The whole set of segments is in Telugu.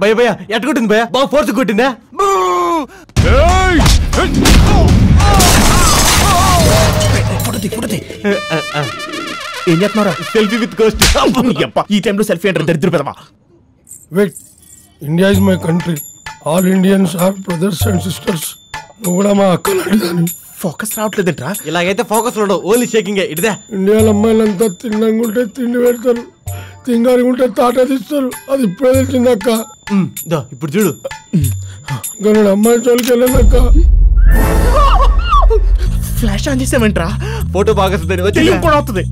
భయ భయ ఎట్ట కొట్టింది భయ బాగా ఫోర్స్ కొట్టిందా? ఏం చేస్తున్నారా సెల్ఫీ విత్ గోస్ట్ ఈ టైంలో సెల్ఫీ అంటారు దరిద్ర పెదవా? Wait India is my country all Indians are brothers and sisters నువ్వు కూడా మా అక్క దాన్ని ఫోకస్ రావట్లేదంట్రా. ఇలాగైతే ఫోకస్ ఉండవు. ఓన్లీ షేకింగ్ ఇడిదా ఇండియాలో అమ్మాయిలంతా తిన్నంగా ఉంటే తిండి పెడతారు. తింగానికి ఉంటే తాట తీస్తారు. అది ఇప్పుడే తెలిసింది అక్క. దో ఇప్పుడు చూడు. నేను అమ్మాయి అక్క ఫ్లాష్ ఆన్ చేసామంట్రా ఫోటో బాగా కూడా అవుతుంది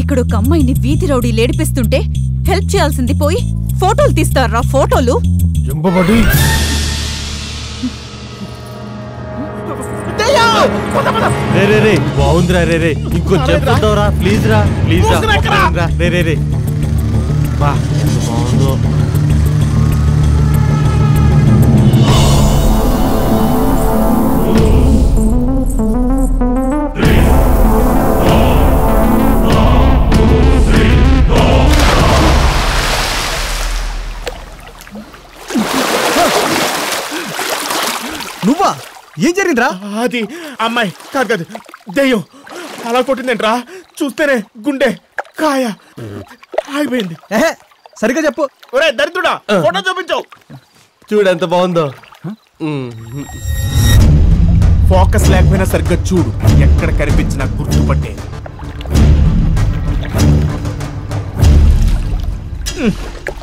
ఇక్కడ ఒక అమ్మాయిని వీధి రౌడీ లేడిపిస్తుంటే హెల్ప్ చేయాల్సింది పోయి ఫోటోలు తీస్తారా? ఫోటోలు? చెంపబడి రే రే రే బాగుందిరా రే రే. ఇంకొంచెం చెప్తావురా ప్లీజ్ రా ప్లీజ్ రా? రా రే రే. బా బాగుందో. ఏం జరిగిందిరా? అది అమ్మాయి కాదు కాదు దెయ్యం. అలా కొట్టిందంట్రా? చూస్తేనే గుండె కాయ ఆగిపోయింది. సరిగ్గా చెప్పు. ఒరే దరిద్రుడా ఫోటో చూపించావు చూడు ఎంత బాగుందో. ఫోకస్ లేకపోయినా సరిగ్గా చూడు ఎక్కడ కనిపించినా గుర్తుపట్టే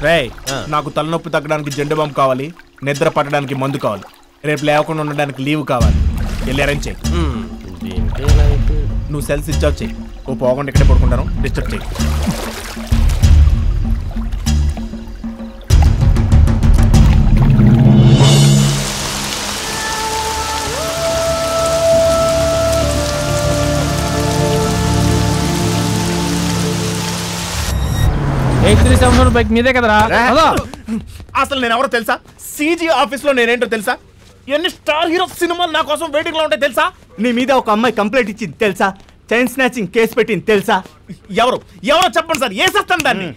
రేయ్ నాకు తలనొప్పి తగ్గడానికి జెండు బాంబు కావాలి నిద్ర పట్టడానికి మందు కావాలి. రేపు లేకుండా ఉండడానికి లీవ్ కావాలి. వెళ్ళి అరేంజ్ చేయి? నువ్వు సెల్ స్విచ్ ఆఫ్ చేయి. ఓ పోకుండా ఇక్కడే పడుకుంటాను. డిస్టర్బ్ చేయి. ఎయిట్ త్రీ సెవెన్ బైక్ మీదే కదరా? అదో అసలు నేను ఎవరో తెలుసా? సీజీ ఆఫీస్లో నేనేంటో తెలుసా? ఎన్ని స్టార్ హీరో సినిమాలు నా కోసం వెయిటింగ్లో ఉంటాయి తెలుసా? నీ మీద ఒక అమ్మాయి కంప్లైంట్ ఇచ్చింది తెలుసా? చైన్ స్నాచింగ్ కేసు పెట్టింది తెలుసా? ఎవరు? ఎవరో చెప్పండి సార్ వేసేస్తాను దాన్ని?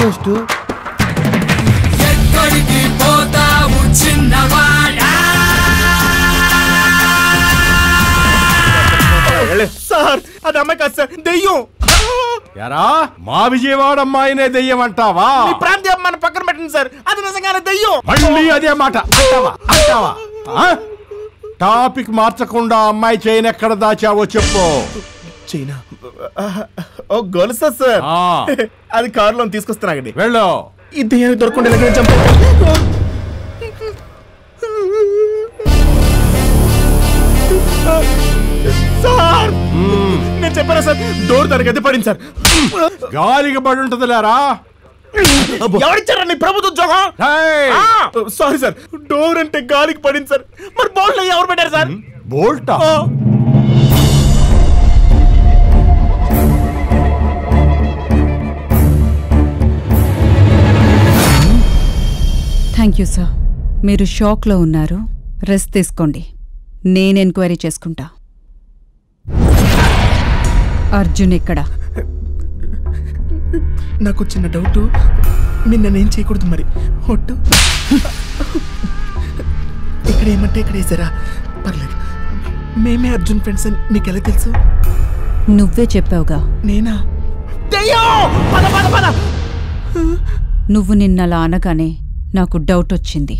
గోస్ట్ సార్ అది అమ్మాయి కాదు సార్. దెయ్యం. ఎరా మా విజయవాడ అమ్మాయినే దెయ్యమంటావా మీ ప్రాంతీయ మన పక్కన పెట్టండి సార్. అది నిజంగానే దెయ్యం. మళ్ళీ అదే మాట. అంటావా? అంటావా? టాపిక్ మార్చకుండా అమ్మాయి చేయను ఎక్కడ దాచావో చెప్పు. చైనా? ఓ గొలుసా సార్. అది కారులో తీసుకొస్తున్నాగండి. వెళ్ళు. ఈ దెయ్యాన్ని దొరకకుండా నేను చెప్పాను సార్? డోర్ అది పడింది సార్. గాలికి పడి ఉంటది లేరా? ఎవరిచ్చారండి ప్రభుత్వ ఉద్యోగం? సారీ సార్ డోర్ అంటే గాలికి పడింది సార్. మరి బోల్డ్ ఎవరు పెట్టారు సార్? బోల్టా. థ్యాంక్ యూ సార్ మీరు షాక్లో ఉన్నారు. రెస్ట్ తీసుకోండి. నేను ఎంక్వైరీ చేసుకుంటా. అర్జున్ ఎక్కడ? నాకు చిన్న డౌట్. మీరు నన్ను ఏం చేయకూడదు మరి? ఒట్టు. ఇక్కడ ఏమంటే ఇక్కడ వేసారా? పర్లేదు. మేమే అర్జున్ ఫ్రెండ్స్ అని మీకు ఎలా తెలుసు? నువ్వే చెప్పావుగా. నేనా? దెయ్యం! పద పద పద. నువ్వు నిన్నలా అనగానే నాకు డౌట్ వచ్చింది.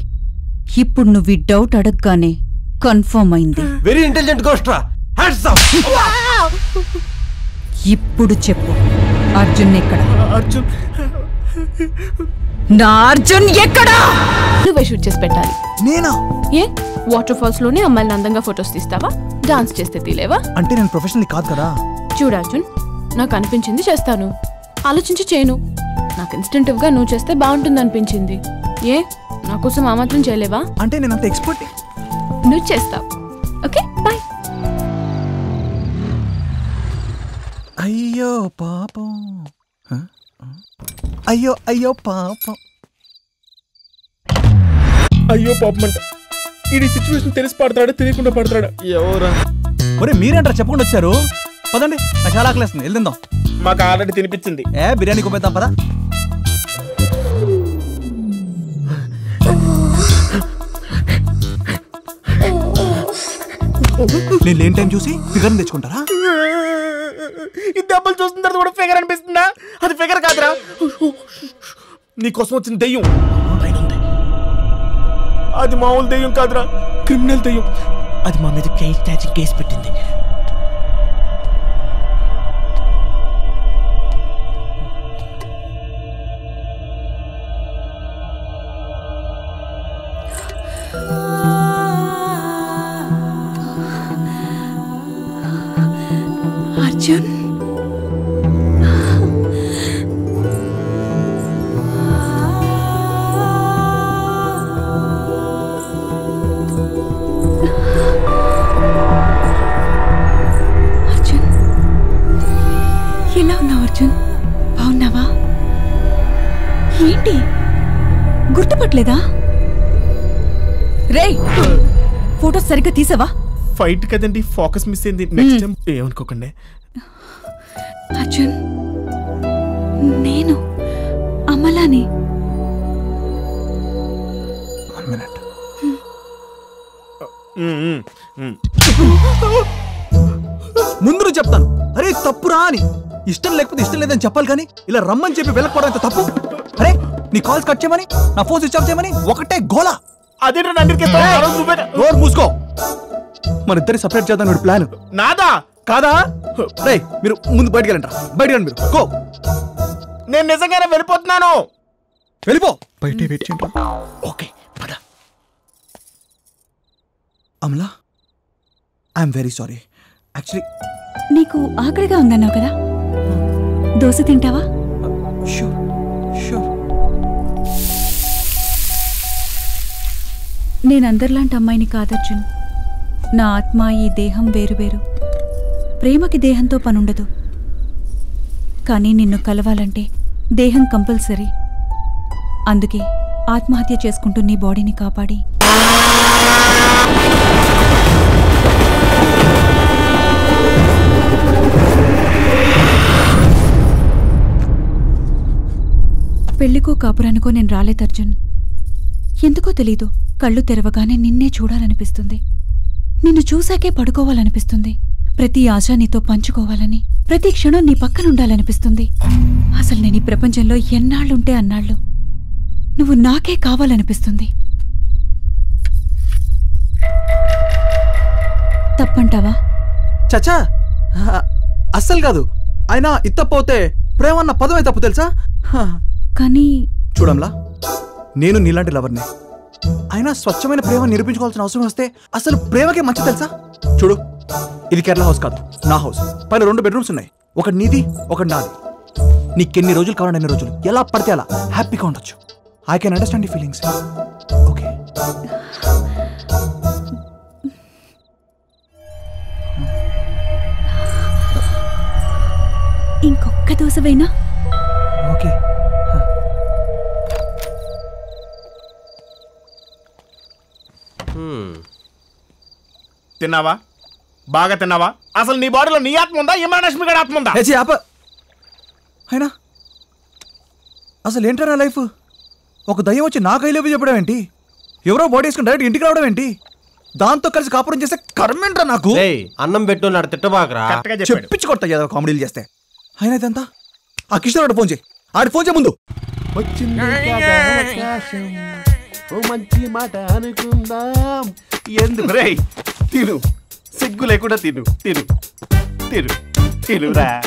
ఇప్పుడు నువ్వు ఈ డౌట్ అడగగానే కన్ఫర్మ్ అయింది. వెరీ ఇంటెలిజెంట్ గోస్ట్ రా హ్యాట్స్ ఆఫ్ ఇప్పుడు చెప్పు. అర్జున్ ఎక్కడ? అర్జున్. నా అర్జున్ ఎక్కడా? నువ్వే షూట్ చేసి పెట్టాలి. నేనా? ఏ? వాటర్ ఫాల్స్లోనే అమ్మాయిలు అందంగా ఫొటోస్ తీస్తావా? డాన్స్ చేస్తే తీలేవా? అంటే నేను ప్రొఫెషనల్ కాదు కదా. చూడు అర్జున్ నాకు అనిపించింది చేస్తాను. ఆలోచించి చేయను. నాకు ఇన్స్టెంటివ్గా నువ్వు చేస్తే బాగుంటుంది అనిపించింది. ఏ? నా కోసం ఆ మాత్రం చేయలేవా? అంటే నేను అంత ఎక్స్పర్ట్ నువ్వు చేస్తావు. ఓకే బాయ్ అయ్యో పాపం? అయ్యో అయ్యో పాపం. అయ్యో పాపం అంట. ఈ సిచ్యువేషన్ తెలిసి పడతాడా తెలియకుండా పడతాడా? ఎవరా? ఒరే మీరేంటారా చెప్పకుండా వచ్చారు? పదండి నాకు చాలా ఆకలేస్తుంది. వెళ్దాం మాకు ఆల్రెడీ తినిపించింది. ఏ బిర్యానీ కొమ్మేద్దాం పదా. నేను లేని టైం చూసి ఫిగర్ తెచ్చుకుంటారా? ఈ దెబ్బలు చూసిన తర్వాత కూడా ఫిగర్ అనిపిస్తుందా? అది ఫిగర్ కాదురా. నీకోసం వచ్చిన దెయ్యం. అది మామూలు దెయ్యం కాదురా. క్రిమినల్ దెయ్యం. అది మా మీద కేస్ కేసు పెట్టింది. గుర్తుపట్టలేదా రే ఫోటో సరిగ్గా తీసావా? ఫైట్ కదండి ఫోకస్ మిస్ అయింది. నెక్స్ట్ టైం ఏమనుకోకండి. అర్జున్ నేను అమలాని. వన్ మినిట్ ముందు చెప్తాను. అరే తప్పురా అని. ఇష్టం లేకపోతే ఇష్టం లేదని చెప్పాలి కానీ ఇలా రమ్మని చెప్పి వెళ్ళకపోవడం తప్పు? అరే నీ కాల్స్ కట్ చేయమని నా ఫోన్ స్విచ్ ఆఫ్ చేయమని ఒకటే గోలా. అదే నందిరికి నువ్వే నోరు మూసుకో. మన ఇద్దరి సపరేట్ చేద్దాం వీడు ప్లాన్ నాదా? కాదా? రే మీరు ముందు బయటికి వెళ్ళండి బయటికి రండి మీరు. గో. నేను నిజంగానే వెళ్ళిపోతున్నాను. వెళ్ళిపో. బయటే వెయిట్ చేయండి ఓకే పద. Amala I'm very sorry actually నీకు ఆకలిగా ఉందన్నావు కదా? దోశ తింటావా? షూర్ షూర్ నేనందరిలాంటి అమ్మాయిని కాదర్జున్ నా ఆత్మ ఈ దేహం వేరువేరు ప్రేమకి దేహంతో పనుండదు. కానీ నిన్ను కలవాలంటే దేహం కంపల్సరీ. అందుకే ఆత్మహత్య చేసుకుంటూ నీ బాడీని కాపాడి. పెళ్ళికో కాపురానికో నేను రాలేదు అర్జున్. ఎందుకో తెలీదు. కళ్ళు తెరవగానే నిన్నే చూడాలనిపిస్తుంది. నిన్ను చూశాకే పడుకోవాలనిపిస్తుంది. ప్రతి ఆశ నీతో పంచుకోవాలని ప్రతి క్షణం నీ పక్కన ఉండాలనిపిస్తుంది అసలు నేను ఈ ప్రపంచంలో ఎన్నాళ్ళుంటే అన్నాళ్ళు. నువ్వు నాకే కావాలనిపిస్తుంది. తప్పంటావా? చచ్చా! ఆ, అస్సలు కాదు. అయినా ఇత్తపోతే ప్రేమన్న పదమే తప్పు తెలుసా. కానీ చూడంలా. నేను నీలాంటి లవర్ని. అయినా స్వచ్ఛమైన ప్రేమ నిరూపించుకోవాల్సిన అవసరం వస్తే అసలు ప్రేమకే మంచి తెలుసా? చూడు ఇది కేరళ హౌస్ కాదు నా హౌస్ పైన రెండు బెడ్రూమ్స్ ఉన్నాయి. ఒకటి నీది ఒకటి నాది. నీకెన్ని రోజులు కావాలంటే ఎన్ని రోజులు. ఎలా పడితే అలా హ్యాపీగా ఉండొచ్చు. ఐ కెన్ అండర్స్టాండ్ ఈ ఫీలింగ్స్ ఓకే ఇంకొక దోశవైనా ఓకే తిన్నావా? బాగా తిన్నావా? అసలు నీ బాడీలో నీ ఆత్మ ఉందా? ఇమ్రాన్ గడి ఆత్మ ఉందా? ఆప. అయినా అసలు ఏంటరా లైఫ్? ఒక దయ్యం వచ్చి నా కైలేవి చెప్పడం ఏంటి? ఎవరో బాడీ వేసుకుని డైరెక్ట్ ఇంటికి రావడం ఏంటి? దాంతో కలిసి కాపురం చేస్తే కర్మేంట్రా నాకు? అన్నం పెట్టు నాడు తిట్టబాకరా? కరెక్ట్గా చెప్పాడు. చెప్పించి కొడతా ఏదో కామెడీలు చేస్తే. అయినా ఇదంతా? ఆ కిషోర్ ఆడు ఫోన్ చేయి. ఆడి ఫోన్ చేయ ముందు. వచ్చింది ఓ మంచి మాట అనుకుందాం. ఎందుకు రే తిను. సిగ్గు లేకుండా తిను తిను. తిను తినురా.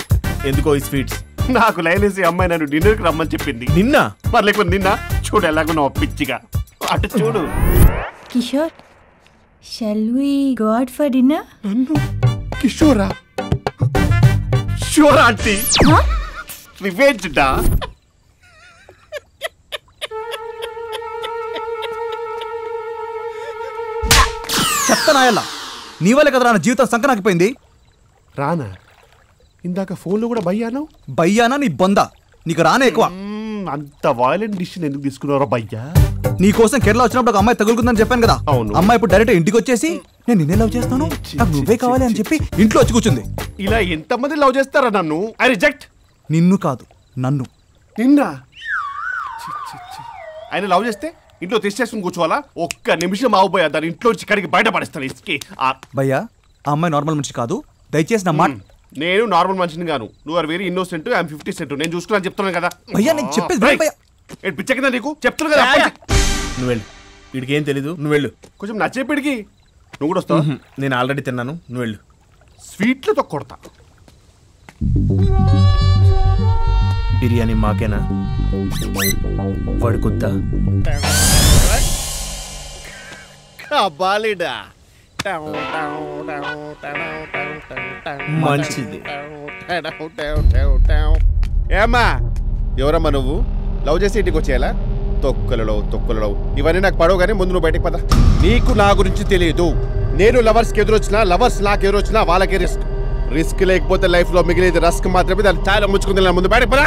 ఎందుకో ఈ స్వీట్స్? నాకు లైలేసి అమ్మాయి నన్ను డిన్నర్కి రమ్మని చెప్పింది. నిన్న? మరి నిన్న? చూడు ఎలాగో నా పిచ్చిగా. అటు చూడు. Kishore shall we go out for dinner నన్ను? కిషోరా? Sure aunty. రివెంజ్ డా? చెప్తానాయల్లా నీ వల్లే కదరా నా జీవితం సంకనాకిపోయింది? రానా? ఇందాక ఫోన్లో కూడా భయ్యాను? బయ్యానా నీ బొంద? నీకు రానే ఎక్కువ. అంత వాయిలెంట్ డిసిషన్ ఎందుకు తీసుకున్నారో భయ్యా? నీ కోసం కేరళ వచ్చినప్పుడు ఒక అమ్మాయి తగులుకుందని చెప్పాను కదా. అవును. అమ్మాయి ఇప్పుడు డైరెక్ట్ ఇంటికి వచ్చేసి నేను నిన్నే లవ్ చేస్తాను. నాకు నువ్వే కావాలి అని చెప్పి ఇంట్లో వచ్చి కూర్చుంది. ఇలా ఎంతమంది లవ్ చేస్తారా నన్ను? ఐ రిజెక్ట్ నిన్ను కాదు నన్ను. నిన్నా. ఆయన లవ్ చేస్తే? ఇంట్లో తెచ్చేసుకుని కూర్చోవాలా? ఒక్క నిమిషం ఆవుపోయా దాని ఇంట్లో నుంచి కడిగి బయట పడేస్తాను ఇసుకి భయ్యా ఆ అమ్మాయి నార్మల్ మనిషి కాదు. దయచేసి నా మాట నేను నార్మల్ మనిషిని గాను నువ్వు are very innocent I'm fifty cent నేను చూసుకున్నాను చెప్తున్నాను కదా. భయ్యా నేను చెప్పేది పిచ్చ కింద నీకు? చెప్తున్నా కదా. నువ్వు వెళ్ళు. వీడికి ఏం తెలీదు నువ్వు వెళ్ళు. కొంచెం నచ్చేపిడికి నువ్వు కూడా వస్తావు? నేను ఆల్రెడీ తిన్నాను నువ్వు వెళ్ళు. స్వీట్లతో కొడతా బిర్యానీ మాకేనా? వాడి కొద్దా బాలిడా మంచిది. ఏమ్మా ఎవరమ్మా నువ్వు? లవ్ చేసి ఇంటికి వచ్చేయాలా? తొక్కలలో తొక్కలలో ఇవన్నీ నాకు పడవు కానీ ముందు నువ్వు బయటకు పద. నీకు నా గురించి తెలియదు నేను లవర్స్కి ఎదురొచ్చినా లవర్స్ నాకు ఎదురొచ్చినా వాళ్ళకే రిస్క్. రిస్క్ లేకపోతే లైఫ్లో మిగిలేది రస్క్ మాత్రమే. దాన్ని చాలా ముంచుకుంది ముందు బయటకు పదా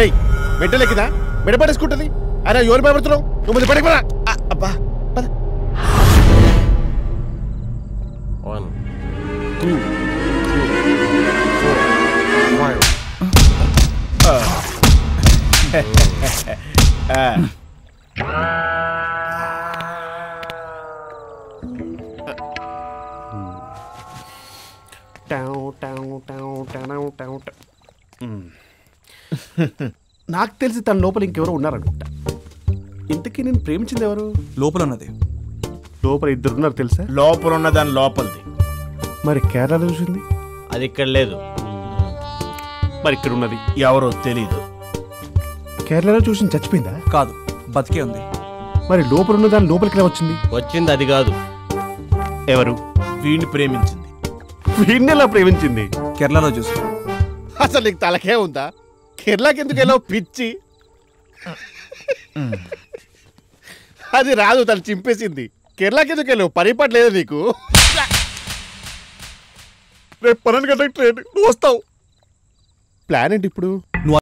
ఏయ్ మెట్టలెక్కిదా మెడ పడేసుకుంటుంది. అరే ఎవరు భయపడుతున్నావు నువ్వు ముందు బయటకు పదా అబ్బా పద. వన్ నాకు తెలిసి తన లోపల ఇంకెవరో ఉన్నారనుకుంటా. ఇంతకీ నేను ప్రేమించింది ఎవరు? లోపల ఉన్నది లోపల ఇద్దరు ఉన్నారు తెలుసా? లోపల ఉన్న దాని లోపలిది. మరి కేరళలో చూసింది? అది ఇక్కడ లేదు. మరి ఇక్కడ ఉన్నది ఎవరో తెలీదు. కేరళలో చూసింది చచ్చిపోయిందా? కాదు బతికే ఉంది. మరి లోపల ఉన్న దాని లోపలికి ఎలా వచ్చింది? వచ్చింది అది కాదు. ఎవరు? వీడిని ప్రేమించింది. వీడిని ఎలా ప్రేమించింది? కేరళలో చూసి అసలు నీకు తలకే ఉందా? కేరళకి ఎందుకు ఎలా పిచ్చి? అది రాదు తను చింపేసింది. కేరళకి ఎందుకు వెళ్ళావు? పరిపాటు లేదు నీకు. రేపు పన్నెండు గంటలకు ట్రైన్ నువ్వు వస్తావు. ప్లాన్ ఏంటి ఇప్పుడు?